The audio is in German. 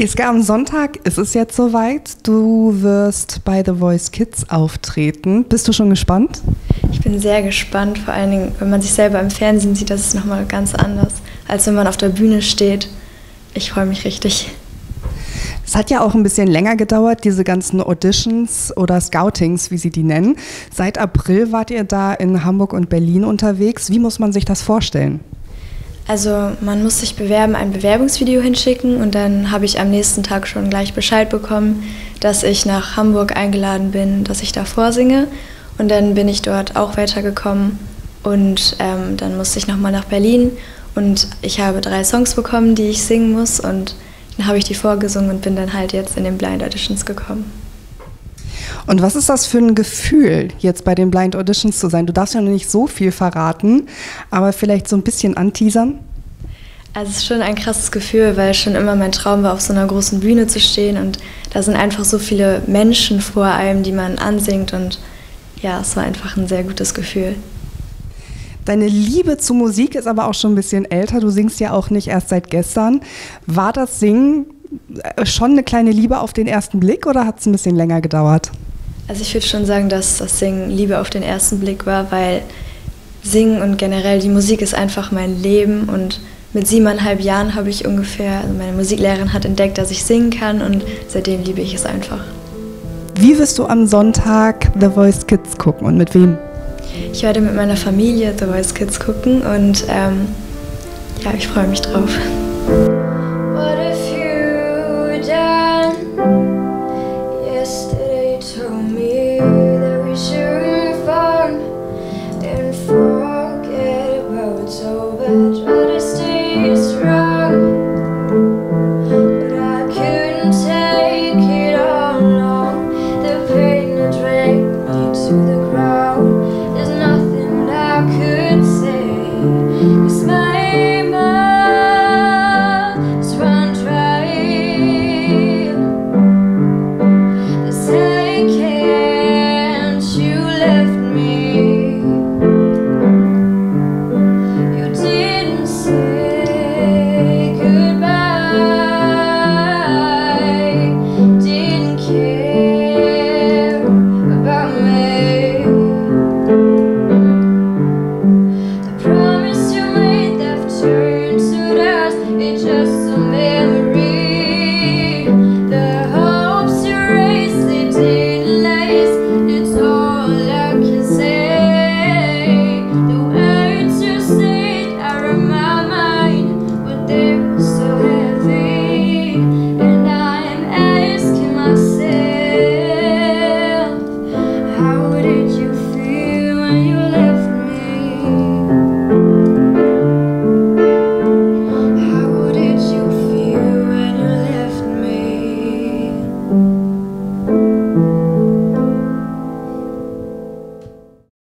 Iska, am Sonntag ist es jetzt soweit. Du wirst bei The Voice Kids auftreten. Bist du schon gespannt? Ich bin sehr gespannt, vor allen Dingen, wenn man sich selber im Fernsehen sieht, das ist nochmal ganz anders, als wenn man auf der Bühne steht. Ich freue mich richtig. Es hat ja auch ein bisschen länger gedauert, diese ganzen Auditions oder Scoutings, wie sie die nennen. Seit April wart ihr da in Hamburg und Berlin unterwegs. Wie muss man sich das vorstellen? Also man muss sich bewerben, ein Bewerbungsvideo hinschicken und dann habe ich am nächsten Tag schon gleich Bescheid bekommen, dass ich nach Hamburg eingeladen bin, dass ich da vorsinge. Und dann bin ich dort auch weitergekommen und ähm, dann musste ich nochmal nach Berlin und ich habe drei Songs bekommen, die ich singen muss und dann habe ich die vorgesungen und bin dann halt jetzt in den Blind Auditions gekommen. Und was ist das für ein Gefühl, jetzt bei den Blind Auditions zu sein? Du darfst ja noch nicht so viel verraten, aber vielleicht so ein bisschen anteasern? Also es ist schon ein krasses Gefühl, weil schon immer mein Traum war, auf so einer großen Bühne zu stehen und da sind einfach so viele Menschen vor einem, die man ansingt und ja, es war einfach ein sehr gutes Gefühl. Deine Liebe zu Musik ist aber auch schon ein bisschen älter. Du singst ja auch nicht erst seit gestern. War das Singen äh, schon eine kleine Liebe auf den ersten Blick oder hat es ein bisschen länger gedauert? Also ich würde schon sagen, dass das Singen Liebe auf den ersten Blick war, weil Singen und generell die Musik ist einfach mein Leben und mit siebeneinhalb Jahren habe ich ungefähr, also meine Musiklehrerin hat entdeckt, dass ich singen kann und seitdem liebe ich es einfach. Wie wirst du am Sonntag The Voice Kids gucken und mit wem? Ich werde mit meiner Familie The Voice Kids gucken und ähm, ja, ich freue mich drauf. ajuda. mirror